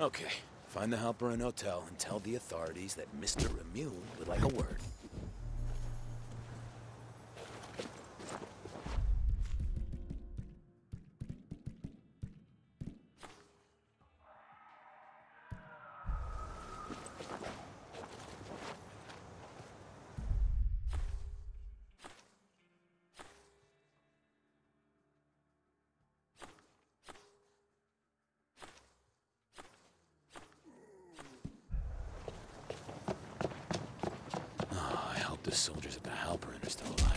Okay, find the Halperin Hotel and tell the authorities that Mr. Immune would like a word. Estağfurullah.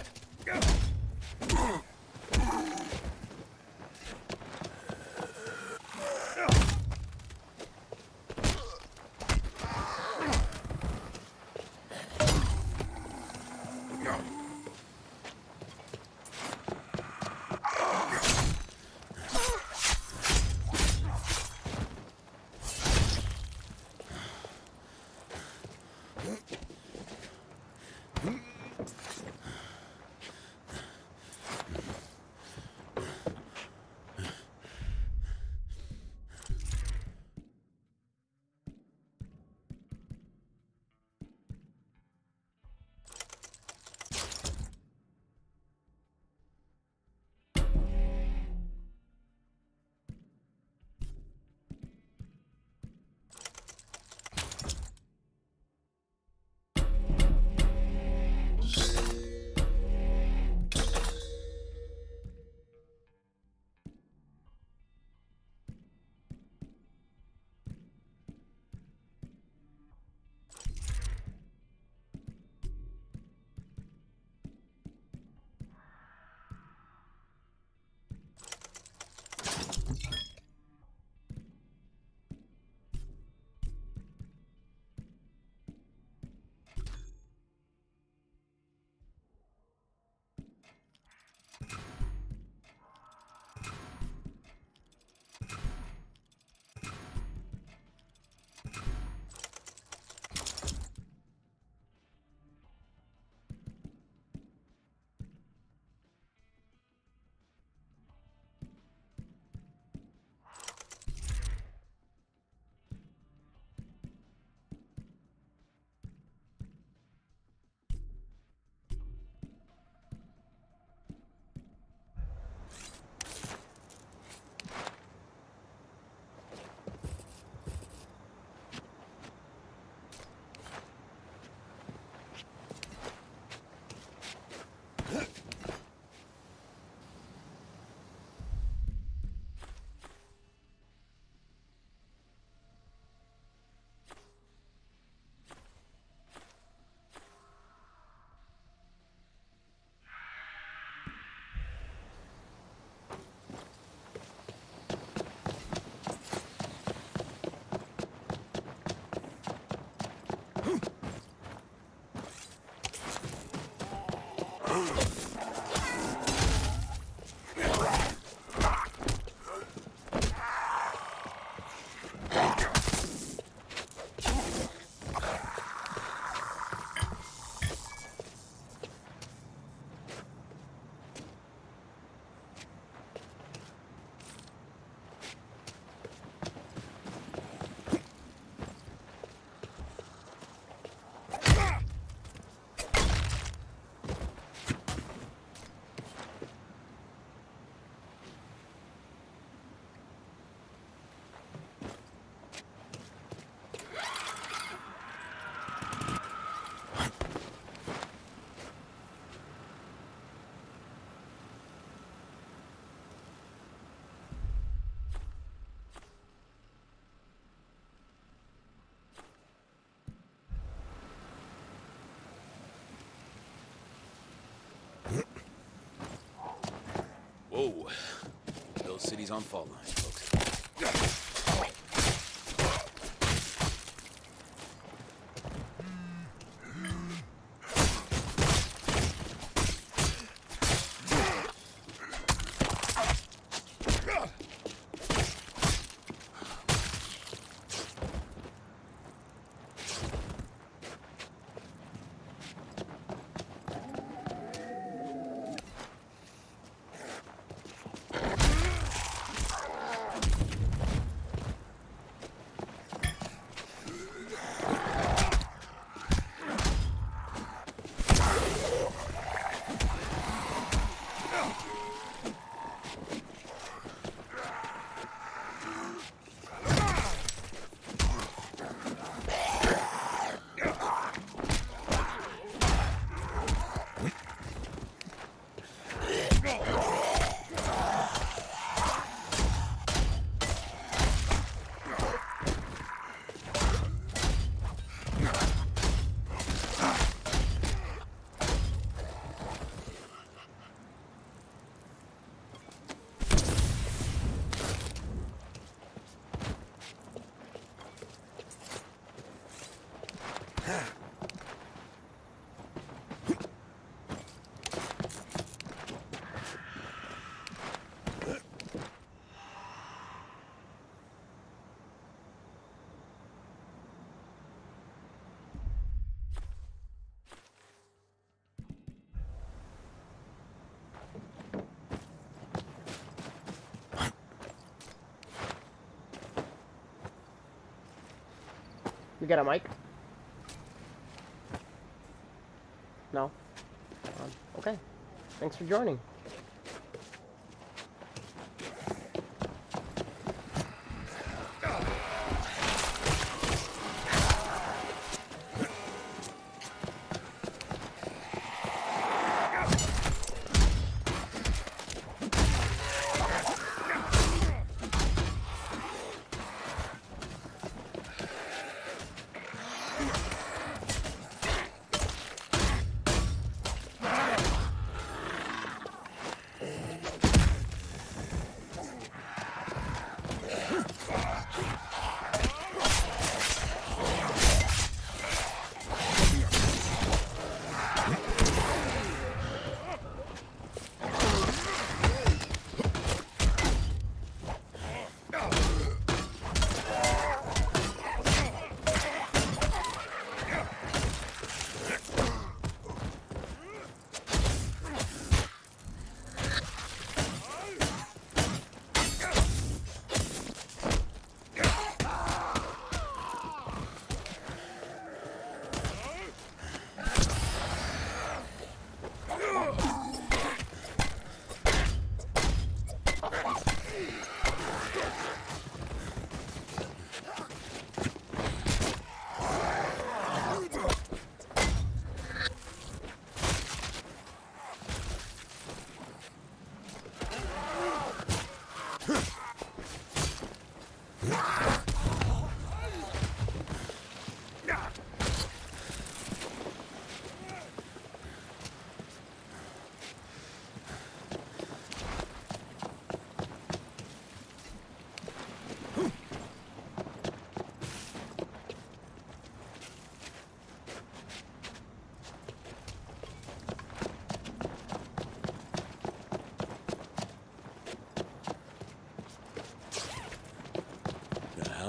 Whoa. Those cities on fault lines, folks. You got a mic? No? Um, okay. Thanks for joining.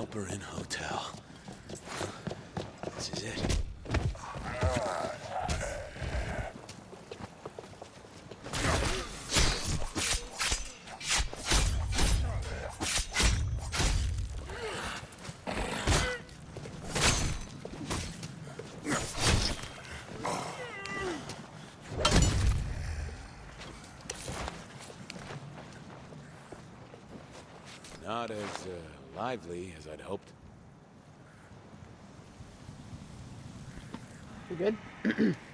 The Halperin Hotel. This is it. Not as uh, lively as I'd hoped. You good?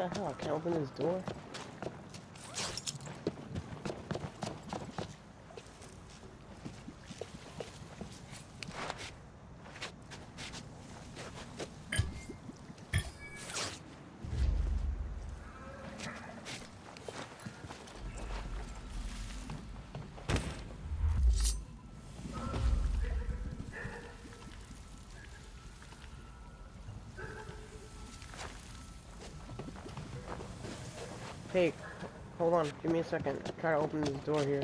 the hell? I can't open this door? Hey, hold on. Give me a second. Try to open this door here.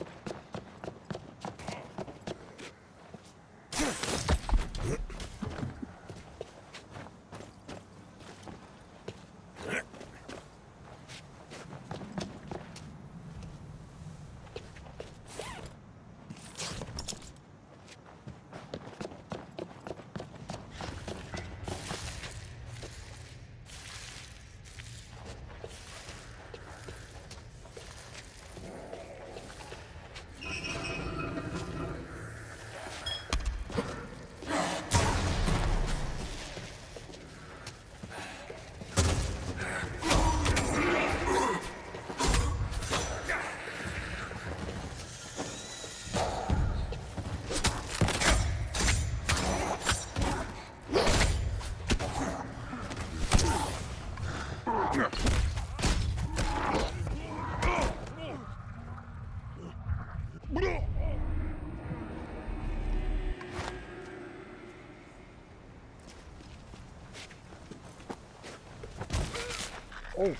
Oh.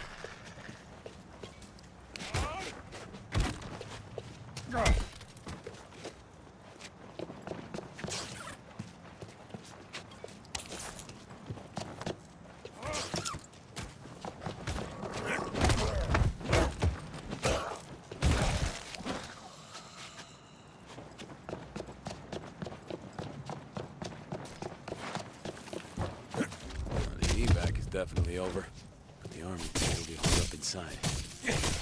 The evac is definitely over. But The army will be holed up inside.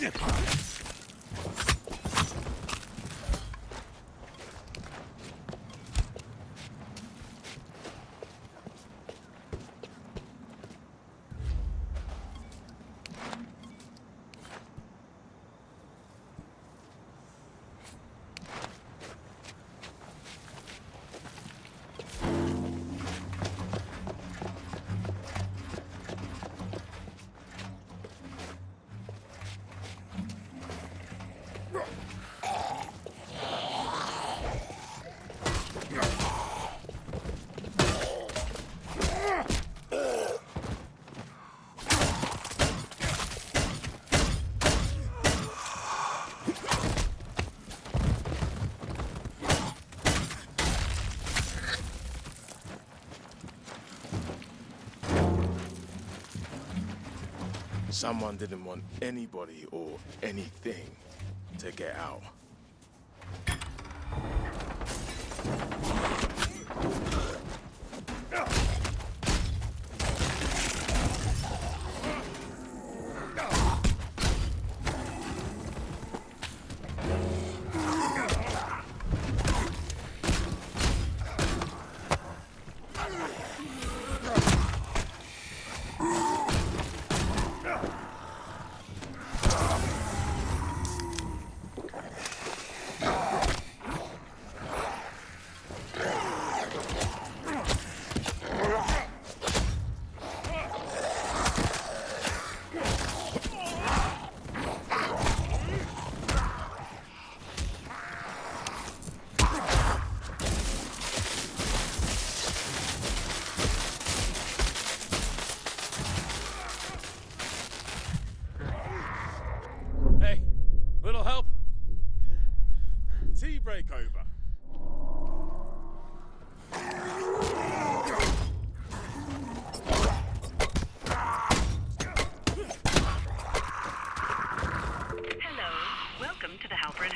Yeah. Someone didn't want anybody or anything to get out.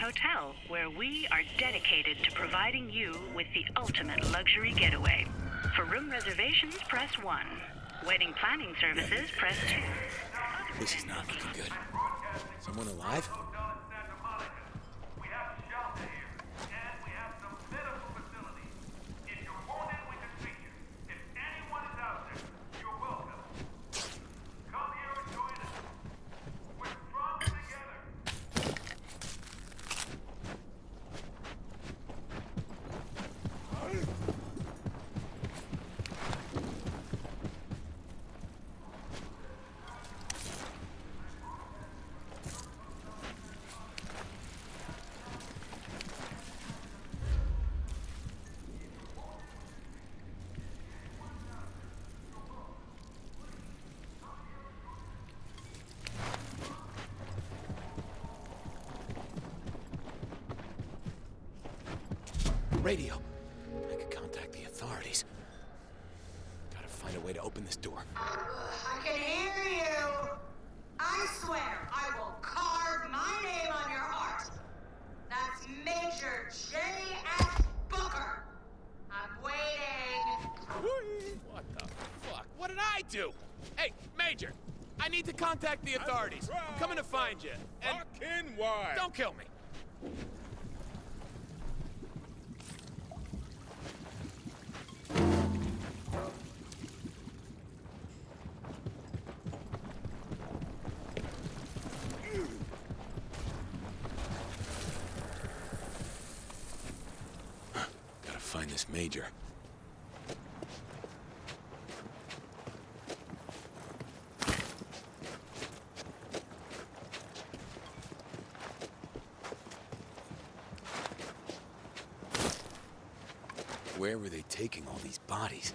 Hotel, where we are dedicated to providing you with the ultimate luxury getaway. For room reservations, press 1. Wedding planning services, press 2. This is not looking good. Someone alive? Radio. I could contact the authorities. Gotta find a way to open this door. I can hear you. I swear I will carve my name on your heart. That's Major J.S. Booker. I'm waiting. What the fuck? What did I do? Hey, Major! I need to contact the authorities. I'm coming to find you. And Fucking why? don't kill me. Major. Where were they taking all these bodies?